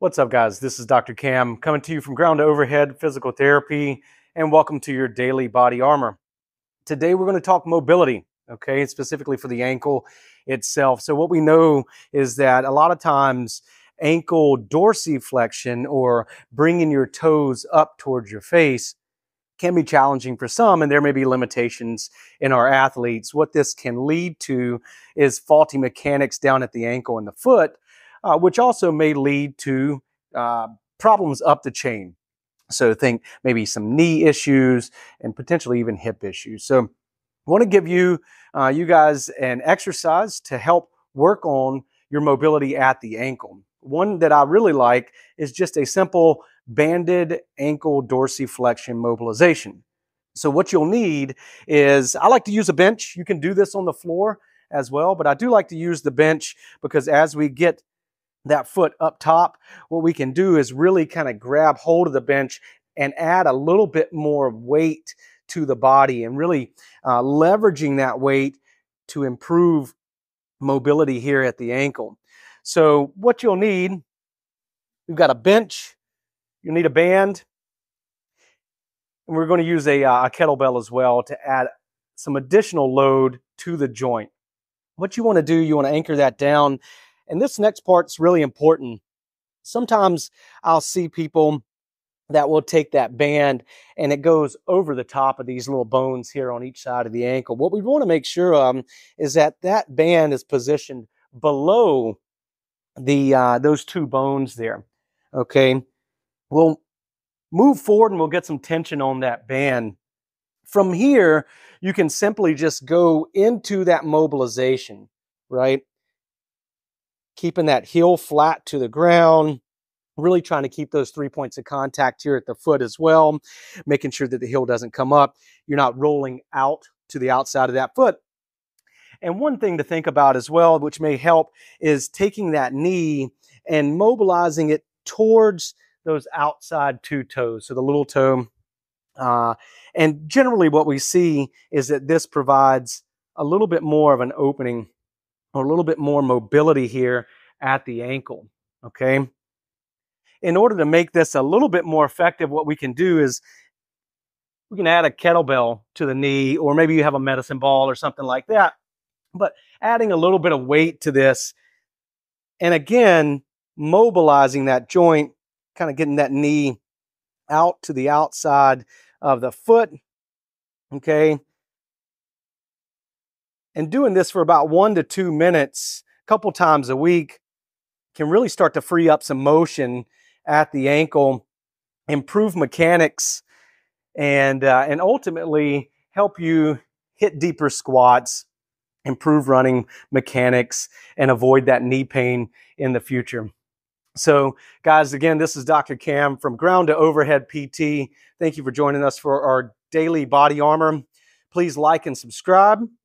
What's up, guys? This is Dr. Cam coming to you from Ground to Overhead Physical Therapy, and welcome to your daily body armor. Today, we're going to talk mobility, okay, specifically for the ankle itself. So, what we know is that a lot of times, ankle dorsiflexion or bringing your toes up towards your face can be challenging for some, and there may be limitations in our athletes. What this can lead to is faulty mechanics down at the ankle and the foot uh, which also may lead to uh, problems up the chain. So think maybe some knee issues and potentially even hip issues. So I want to give you, uh, you guys an exercise to help work on your mobility at the ankle. One that I really like is just a simple banded ankle dorsiflexion mobilization. So what you'll need is, I like to use a bench. You can do this on the floor as well, but I do like to use the bench because as we get that foot up top, what we can do is really kind of grab hold of the bench and add a little bit more weight to the body and really uh, leveraging that weight to improve mobility here at the ankle. So what you'll need, we've got a bench, you'll need a band, and we're going to use a, uh, a kettlebell as well to add some additional load to the joint. What you want to do, you want to anchor that down and this next part's really important. Sometimes I'll see people that will take that band and it goes over the top of these little bones here on each side of the ankle. What we want to make sure is that that band is positioned below the uh, those two bones there. Okay, we'll move forward and we'll get some tension on that band. From here, you can simply just go into that mobilization, right? Keeping that heel flat to the ground, really trying to keep those three points of contact here at the foot as well, making sure that the heel doesn't come up. You're not rolling out to the outside of that foot. And one thing to think about as well, which may help, is taking that knee and mobilizing it towards those outside two toes. So the little toe. Uh, and generally what we see is that this provides a little bit more of an opening or a little bit more mobility here at the ankle, okay? In order to make this a little bit more effective, what we can do is we can add a kettlebell to the knee, or maybe you have a medicine ball or something like that. But adding a little bit of weight to this, and again, mobilizing that joint, kind of getting that knee out to the outside of the foot, okay? And doing this for about one to two minutes, a couple times a week, can really start to free up some motion at the ankle, improve mechanics, and uh, and ultimately help you hit deeper squats, improve running mechanics, and avoid that knee pain in the future. So, guys, again, this is Dr. Cam from Ground to Overhead PT. Thank you for joining us for our daily body armor. Please like and subscribe,